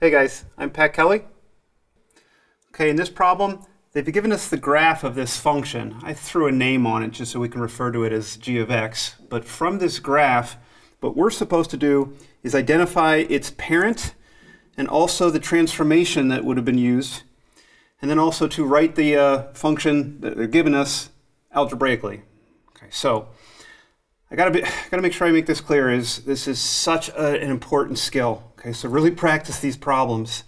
Hey guys, I'm Pat Kelly. Okay, in this problem, they've given us the graph of this function. I threw a name on it just so we can refer to it as g of x. But from this graph, what we're supposed to do is identify its parent and also the transformation that would have been used, and then also to write the uh, function that they're giving us algebraically. Okay, so I gotta be, gotta make sure I make this clear. Is this is such a, an important skill? Okay, so really practice these problems.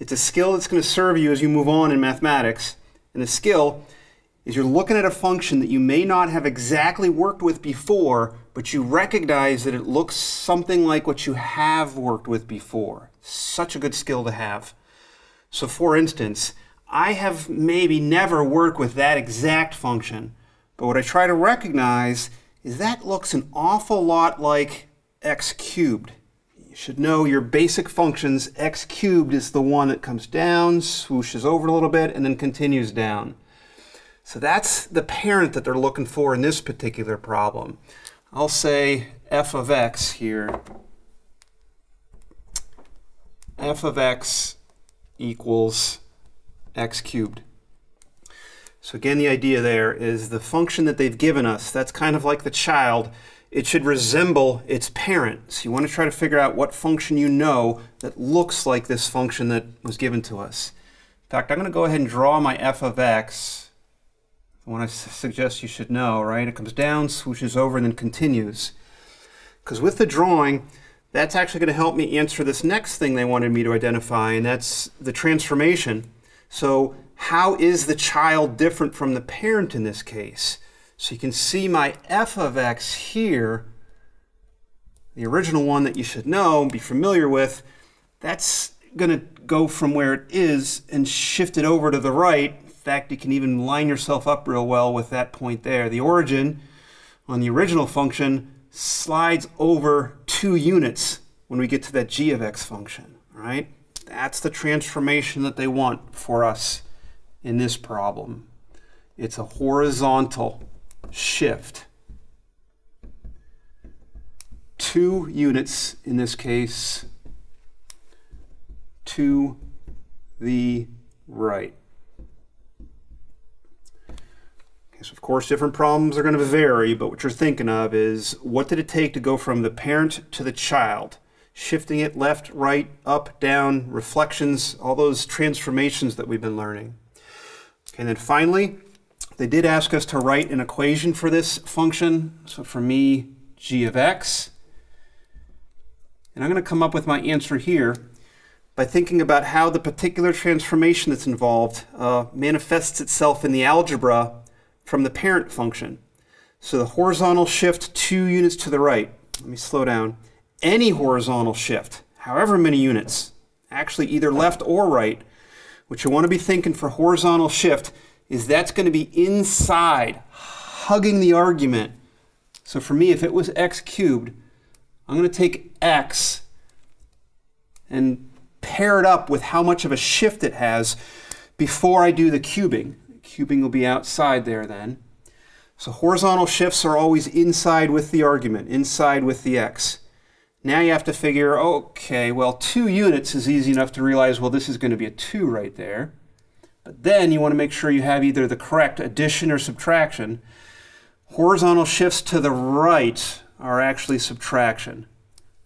It's a skill that's going to serve you as you move on in mathematics. And the skill is you're looking at a function that you may not have exactly worked with before, but you recognize that it looks something like what you have worked with before. Such a good skill to have. So for instance, I have maybe never worked with that exact function, but what I try to recognize is that looks an awful lot like x cubed. You should know your basic functions. x cubed is the one that comes down, swooshes over a little bit, and then continues down. So that's the parent that they're looking for in this particular problem. I'll say f of x here. f of x equals x cubed. So again, the idea there is the function that they've given us, that's kind of like the child it should resemble its parent. So you want to try to figure out what function you know that looks like this function that was given to us. In fact, I'm going to go ahead and draw my f of x. The one I suggest you should know, right? It comes down, swooshes over, and then continues. Because with the drawing, that's actually going to help me answer this next thing they wanted me to identify, and that's the transformation. So how is the child different from the parent in this case? So you can see my f of x here, the original one that you should know, and be familiar with, that's going to go from where it is and shift it over to the right. In fact, you can even line yourself up real well with that point there. The origin on the original function slides over two units when we get to that g of x function, right? That's the transformation that they want for us in this problem. It's a horizontal shift. Two units in this case to the right. Okay, so of course different problems are going to vary, but what you're thinking of is what did it take to go from the parent to the child? Shifting it left, right, up, down, reflections, all those transformations that we've been learning. And then finally, they did ask us to write an equation for this function. So for me, g of x. And I'm going to come up with my answer here by thinking about how the particular transformation that's involved uh, manifests itself in the algebra from the parent function. So the horizontal shift two units to the right. Let me slow down. Any horizontal shift, however many units, actually either left or right, what you want to be thinking for horizontal shift is that's going to be inside, hugging the argument. So for me, if it was x cubed, I'm going to take x and pair it up with how much of a shift it has before I do the cubing. Cubing will be outside there then. So horizontal shifts are always inside with the argument, inside with the x. Now you have to figure, okay, well, two units is easy enough to realize, well, this is going to be a 2 right there. But then you want to make sure you have either the correct addition or subtraction. Horizontal shifts to the right are actually subtraction.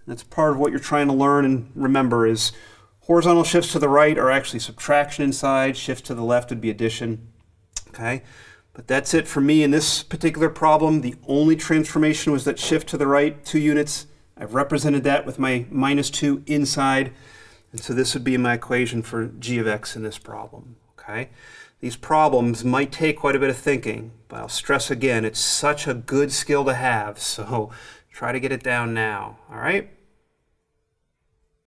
That's part of what you're trying to learn and remember is horizontal shifts to the right are actually subtraction inside, shift to the left would be addition. Okay, but that's it for me in this particular problem. The only transformation was that shift to the right, two units. I've represented that with my minus two inside. And so this would be my equation for g of x in this problem. Okay? These problems might take quite a bit of thinking, but I'll stress again, it's such a good skill to have, so try to get it down now. All right?